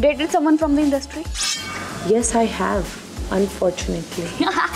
dated someone from the industry? Yes, I have, unfortunately.